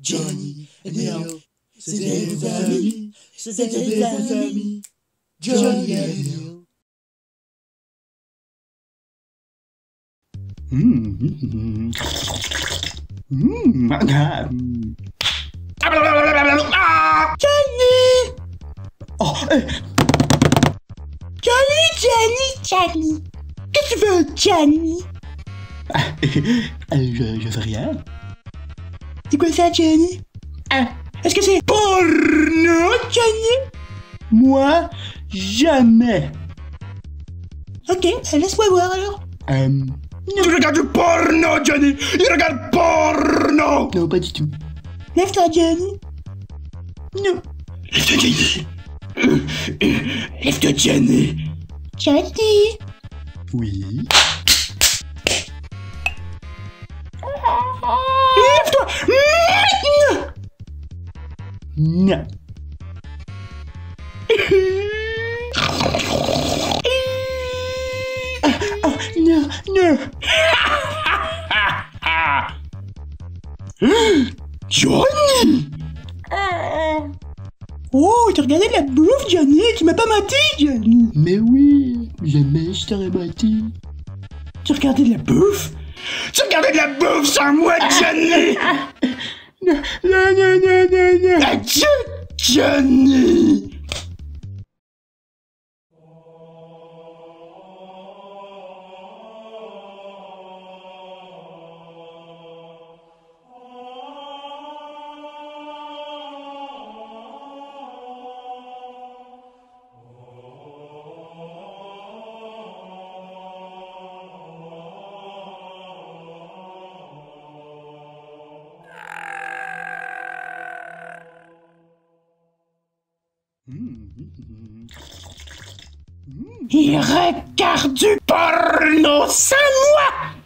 Johnny et Neil, c'était des amis, c'était des amis. Johnny et Neil. Mmh, mmh, mmh. Ah, Johnny Oh, eh, Johnny, Johnny, Johnny. Qu'est-ce que tu veux, Johnny? Ah, euh, je, je fais rien. C'est quoi ça, Johnny Ah, Est-ce que c'est porno, Johnny moi, jamais. Ok, euh, laisse-moi voir alors. Euh, Il regarde du porno, Johnny Il regarde porno non, pas du tout. Lève-toi, Johnny. Non. Lève-toi, Johnny Lève-toi, Johnny Johnny Oui. Maintenant Non. Oh, non, non. Johnny Oh, t'as regardé de la bouffe, Johnny? Tu m'as pas menti, Johnny Mais oui, jamais je t'aurais menti. Tu regardais de la bouffe? Tu regardais de la bouffe sans moi, Johnny Non, non, non, non, non, non. Adieu, Johnny Il regarde du porno sans moi